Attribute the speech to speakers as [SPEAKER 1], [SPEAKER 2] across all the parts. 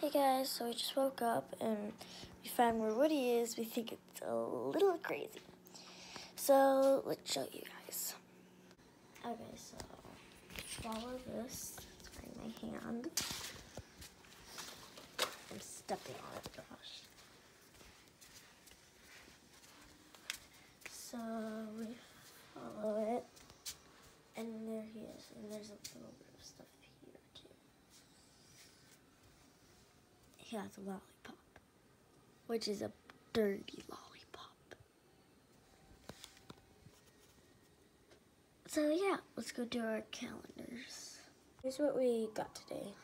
[SPEAKER 1] Hey guys, so we just woke up and we found where Woody is. We think it's a little crazy. So let's show you guys. Okay, so follow this. It's right in my hand. I'm stepping on it, gosh. So we follow it. And there he is. And there's a little bit of stuff here too. He has a lollipop, which is a dirty lollipop. So yeah, let's go do our calendars. Here's what we got today.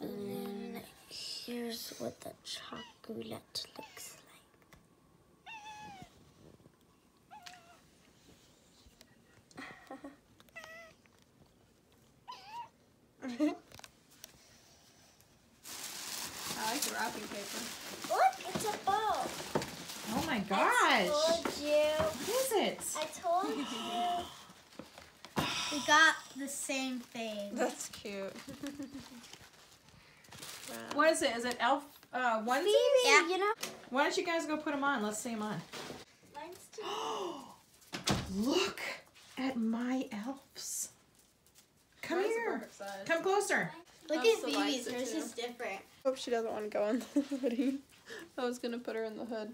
[SPEAKER 1] And then here's what the chocolate looks like.
[SPEAKER 2] I like the wrapping paper.
[SPEAKER 1] Look, it's a bow.
[SPEAKER 3] Oh my
[SPEAKER 1] I
[SPEAKER 3] gosh.
[SPEAKER 1] told you.
[SPEAKER 3] What is it?
[SPEAKER 1] I told you.
[SPEAKER 4] We got the same thing.
[SPEAKER 2] That's cute.
[SPEAKER 3] What is it? Is it elf uh, onesies?
[SPEAKER 4] Yeah.
[SPEAKER 1] You know.
[SPEAKER 3] Why don't you guys go put them on? Let's see them on.
[SPEAKER 1] Mine's too.
[SPEAKER 3] Look at my elves. Come
[SPEAKER 2] Mine's
[SPEAKER 3] here. Come closer.
[SPEAKER 4] Look
[SPEAKER 2] That's
[SPEAKER 4] at
[SPEAKER 2] the Phebe's.
[SPEAKER 4] Hers
[SPEAKER 2] too.
[SPEAKER 4] is different.
[SPEAKER 2] Hope she doesn't want to go on the hoodie. I was gonna put her in the hood.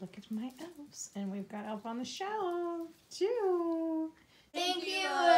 [SPEAKER 3] Look at my elves. And we've got elf on the shelf too.
[SPEAKER 4] Thank you, Woody.